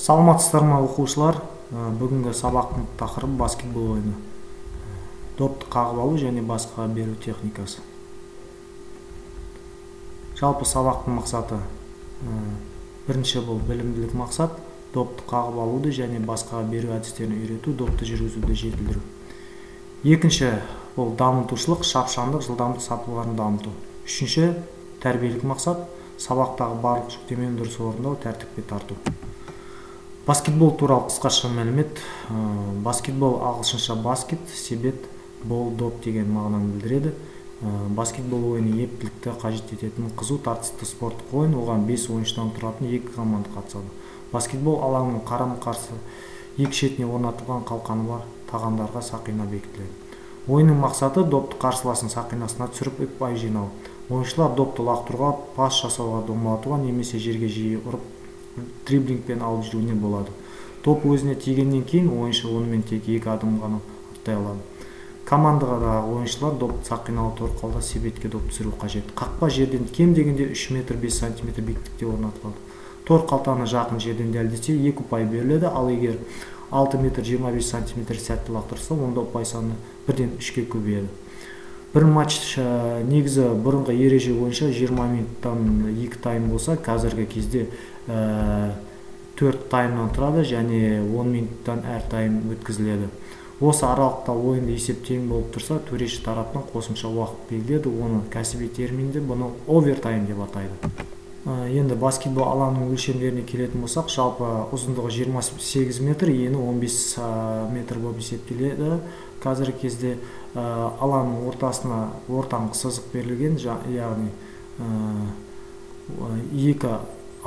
саламатсыздар ма окуучулар бүгүнкү сабактын такырыбы баскетбол оюну допду кагып алуу жана баскыга берүү техникасы. Жалпы сабактын максаты биринчи бул билимдүүлүк максат допту кагып алууду жана баскыга берүү адистерин үйрөтүү допту жүргүзүүдө жетилдирүү экинчи бул дамытуучулук шапшаңдык жылдамдык сатыларын дамытуу үчүнчү тарбиялык максат сабактагы баардык жүктөмөнү дурус орундоо тартипке тартуу баскетбол тууралуу кыскача маалимат баскетбол агылшынча баскет себет бол доп деген маананы билдирет баскетбол оюну эптиликти кажет этетін кызуу тартыстуу спорттук оюн оған беш оюнчудан туратын эки команда катышат баскетбол алаңынын карама каршы эки четине орнотулган калканы бар тагандарға сакыйна бекитилет оюндун максаты допту каршылаштын сакыйнасына түсүрүп ұпай жиноо оюнчулар допты лактырууга пас жасоого домалатууга немесе жерге жиі уруп дриблингпен алып жүрүүнү болот топ өзүнө тийгенден кийин оюнчу ону менен тек эки адым гана аттай алат командадагы оюнчулар допты сакыйналуу торкалда себетке допты түсүрүү кажет какпа жерден кем дегенде үч метр беш сантиметр бийиктикте орнотулат тор калтаны жакын жерден дәлдесе эки упай берилет ал эгер алты метр жыйырма беш сантиметр сәттүү лактырса онда упай саны бирден үчкө көбөйөт бир матч негизи мурунку эреже боюнча жыйырма минуттан эки тайм болсо азыркы кезде төрт таймдан турат және он минуттан әр тайм өткізіледі. Осы аралықта ойында есеп тең болып тұрса төреші тараптан қосымша уақыт белгіледі. Оны кәсіби терминде бұны овертайм деп атайды. Енді баскетбол алаңының өлшемдеріне келетін болсақ жалпы ұзындығы 28 метр ені 15 метр болып есептеледі. Қазіргі кезде алаңның ортасына ортаңғы сызық берілген яғни екі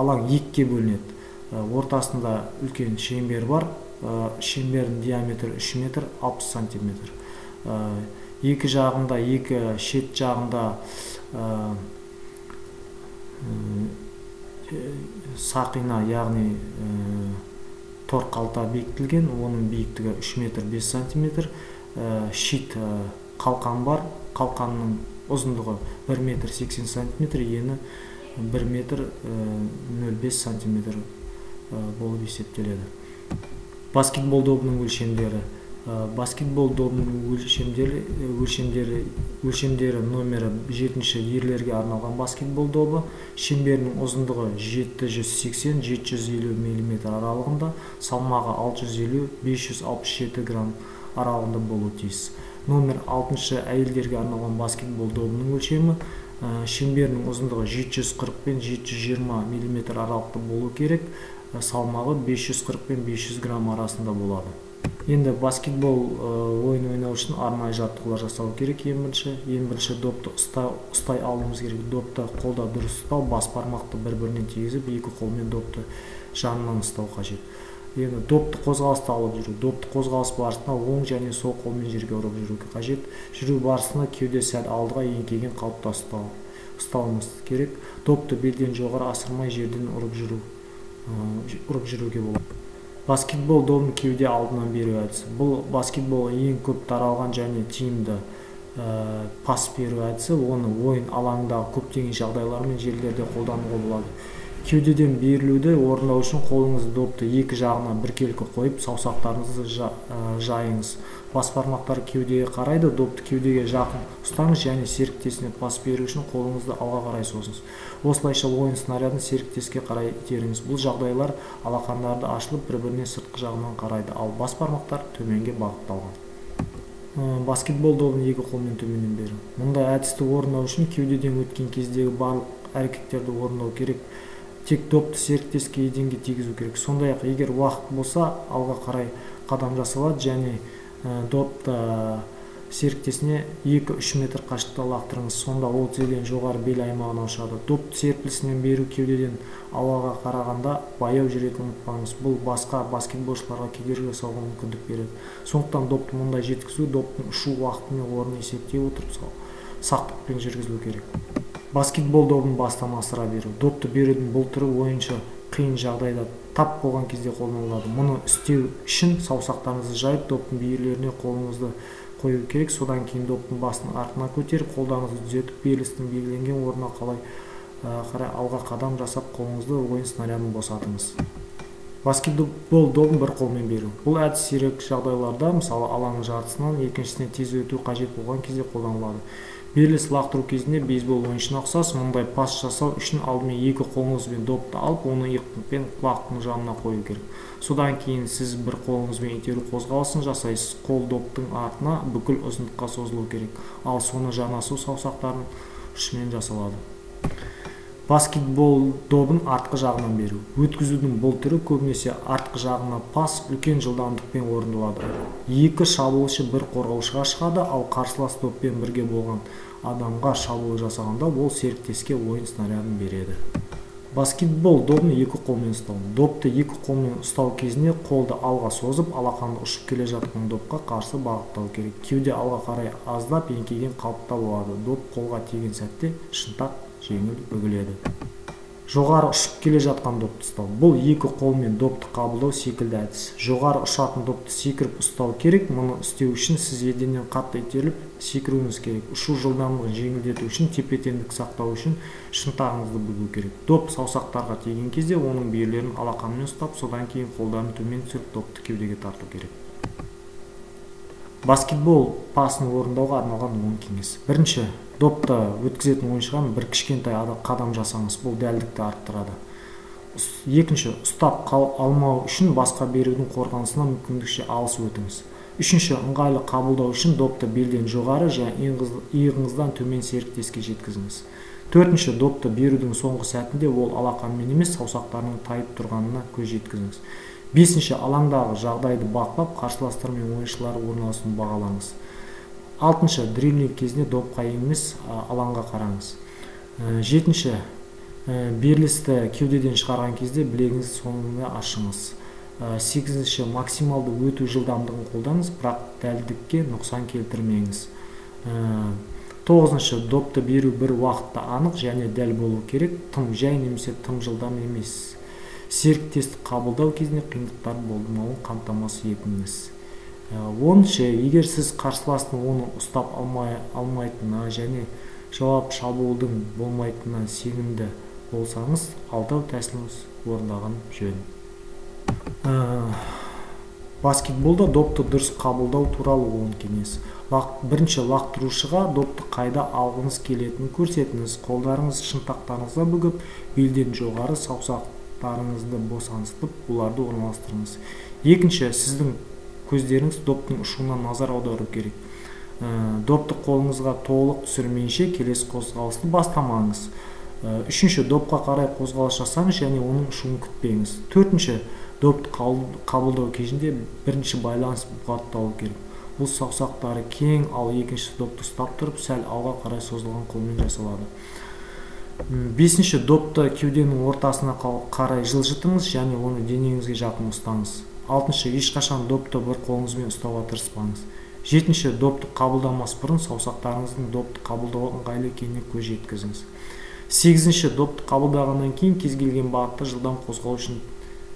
алаң екіге бөлінеді. Ортасында үлкен шеңбер бар. Шеңбердің диаметрі үш метр алпыс сантиметр. Екі жағында екі шет жағында сақина яғни тор қалта бекітілген оның биіктігі үш метр бес сантиметр щит қалқан бар. Қалқанның ұзындығы бір метр сексен сантиметр ені бір метр нөл бес сантиметр болып есептеледі. Баскетбол добының өлшемдері. Баскетбол добының өлшемдері өлшемдері өлшемдері номері жетінші ерлерге арналған баскетбол добы. Шеңберінің ұзындығы жеті жүз сексен жеті жүз елу миллиметр аралығында салмағы алты жүз елу бес жүз алпыс жеті грамм аралығында болуы тиіс. Номер алтыншы әйелдерге арналған баскетбол добының өлшемі шеңберінің ұзындығы 740 пен 720 мм аралықта болу керек. Салмағы 540 пен 500 грамм арасында болады. Енді баскетбол ойын ойнау үшін арнайы жаттығулар жасау керек. Ең бірінші ең бірінші допты ұстай алуымыз керек. Допты қолда дұрыс ұстау бас бармақты бір бірінен тигізіп екі қолмен допты жанынан ұстау қажет. Енді допты қозғалыста алып жүру допты қозғалыс барысында оң және сол қолмен жерге ұрып жүру қажет. Жүру барысында кеуде сәл алдыға еңкейген қалыпта ұстау ұстауымыз керек. Допты белден жоғары асырмай жерден ұрып жүру ұрып жүруге болады. Баскетбол добын кеуде алдынан беру әдісі бұл баскетбол ең көп таралған және тиімді ә, пас беру әдісі. Оны ойын алаңындағы көптеген жағдайлар мен жерлерде қолдануға болады. Кеудеден берілуді орындау үшін қолыңызды допты екі жағына біркелкі қойып саусақтарыңызды жайыңыз. Бас бармақтар кеудеге қарайды допты кеудеге жақын ұстаңыз және серіктесіне пас беру үшін қолыңызды алға қарай созыңыз. Осылайша ойын снарядын серіктеске қарай итеріңіз бұл жағдайлар алақандарды ашылып бір біріне сыртқы жағынан қарайды. Ал бас бармақтар төменге бағытталған. Баскетбол добын екі қолмен төменнен беру. Мұндай әдісті орындау үшін кеудеден өткен кездегі барлық әрекеттерді орындау керек. Тек допты серіктеске еденге тигізу керек. Сондай ақ егер уақыт болса алға қарай қадам жасалады және допты серіктесіне 2-3 метр қашықтықта лақтырыңыз. Сонда ол тізеден жоғары бел аймағына ұшады допты серпілісімен беру кеудеден ауаға қарағанда баяу жүретінін ұмытпаңыз бұл басқа баскетболшыларға кедергі жасауға мүмкіндік береді. Сондықтан допты мұндай жеткізу доптың ұшу уақыты мен орнын есептей отырып сақтықпен жүргізілу керек. Баскетбол добын бастан асыра беру допты берудің бұл түрі ойыншы қиын жағдайда тап болған кезде қолданылады мұны істеу үшін саусақтарыңызды жайып доптың бүйірлеріне қолыңызды қою керек. Содан кейін доптың басын артына көтеріп қолдарыңызды түзетіп берілістің белгіленген орнына қалай қарай алға қадам жасап қолыңызды ойын снарядын босатыңыз. Баскетбол добын бір қолмен беру бұл әдіс сирек жағдайларда мысалы алаңның жартысынан екіншісіне тез өту қажет болған кезде қолданылады. Беріліс лақтыру кезінде бейсбол ойыншына ұқсас мұндай пас жасау үшін алдымен екі қолыңызбен допты алып оны иықпен құлақтың жанына қою керек. Содан кейін сіз бір қолыңызбен итеру қозғалысын жасайсыз қол доптың артына бүкіл ұзындыққа созылу керек. Ал соны жанасу саусақтардың ұшымен жасалады. Баскетбол добын артқы жағынан беру өткізудің бұл түрі көбінесе артқы жағына пас үлкен жылдамдықпен орындалады. Екі шабуылшы бір қорғаушыға шығады ал қарсылас доппен бірге болған адамға шабуыл жасағанда ол серіктеске ойын снарядын береді. Баскетбол добын екі қолмен ұстау. Допты екі қолмен ұстау кезінде қолды алға созып алақанды ұшып келе жатқан допқа қарсы бағыттау керек. Кеуде алға қарай аздап еңкейген қалыпта болады. Доп қолға тиген сәтте шынтақ жеңіл бүгіледі жоғары ұшып келе жатқан допты ұстау. Бұл екі қолмен допты қабылдау секілді әдіс. Жоғары ұшатын допты секіріп ұстау керек мұны істеу үшін сіз еденнен қатты итеріліп секіруіңіз керек. Ұшу жылдамдығын жеңілдету үшін тепе теңдік сақтау үшін шынтағыңызды бүгу керек. Доп саусақтарға тиген кезде оның бүйірлерін алақанмен ұстап содан кейін қолдарын төмен түсіріп допты кеудеге тарту керек. Баскетбол пасын орындауға арналған он кеңес. Бірінші допты өткізетін ойыншыға бір кішкентай қадам жасаңыз бұл дәлдікті арттырады. Екінші ұстап қал, алмау үшін басқа берудің қорғанысынан мүмкіндікше алыс өтіңіз. Үшінші ыңғайлы қабылдау үшін допты белден жоғары және иығыңыздан төмен серіктеске жеткізіңіз. Төртінші допты берудің соңғы сәтінде ол алақанмен емес саусақтарының тайып тұрғанына көз жеткізіңіз. Бесінші алаңдағы жағдайды бақылап қарсыластар мен ойыншылар орналасуын бағалаңыз. Алтыншы дриблинг кезінде допқа емес алаңға қараңыз. Жетінші берілісті кеудеден шығарған кезде білегіңізді соңында ашыңыз. Сегізінші максималды өту жылдамдығын қолданыңыз бірақ дәлдікке нұқсан келтірмеңіз. Тоғызыншы допты беру бір уақытта анық және дәл болу керек тым жай немесе тым жылдам емес. Серіктестік қабылдау кезінде қиындықтар болмауын қамтамасыз етіңіз. Оныншы егер сіз қарсыластың оны ұстап алмай алмайтынына және жауап шабуылдың болмайтынына сенімді болсаңыз алдау тәсілін орындаған жөн. Ә, баскетболда допты дұрыс қабылдау туралы он кеңес. Лақ, бірінші лақтырушыға допты қайда алғыңыз келетінін көрсетіңіз. Қолдарыңыз шынтақтарыңызға бүгіп белден жоғары саусақ аяқтарыңызды босаңсытып оларды орналастырыңыз. Екінші сіздің көздеріңіз доптың ұшуына назар аудару керек. Ә, допты қолыңызға толық түсірмейінше келесі қозғалысты бастамаңыз. Ә, үшінші допқа қарай қозғалыс жасаңыз және оның ұшуын күтпеңіз. Төртінші допты қабылдау кезінде бірінші байланыс бұғатталу керек. Бұл саусақтары кең ал екінші допты ұстап тұрып сәл алға қарай созылған қолмен жасалады. Бесінші допты кеуденің ортасына қарай жылжытыңыз және оны денеңізге жақын ұстаңыз. Алтыншы ешқашан допты бір қолыңызбен ұстауға тырыспаңыз. Жетінші допты қабылдамас бұрын саусақтарыңыздың допты қабылдауға ыңғайлы екеніне көз жеткізіңіз. Сегізінші допты қабылдағаннан кейін кез келген бағытта жылдам қозғау үшін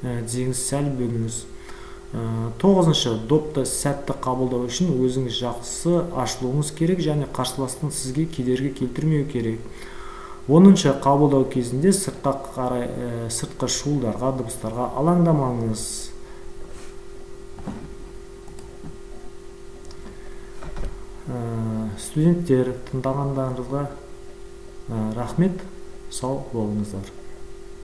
тізеңізді сәл бөліңіз. Тоғызыншы допты сәтті қабылдау үшін өзіңіз жақсы ашылуыңыз керек және қарсыластың сізге кедергі келтірмеу керек. Оныншы қабылдау кезінде сыртқа қарай ә, сыртқы шуылдарға дыбыстарға алаңдамаңыз. Студенттер тыңдағандарыңызға ә, рахмет. Сау болыңыздар.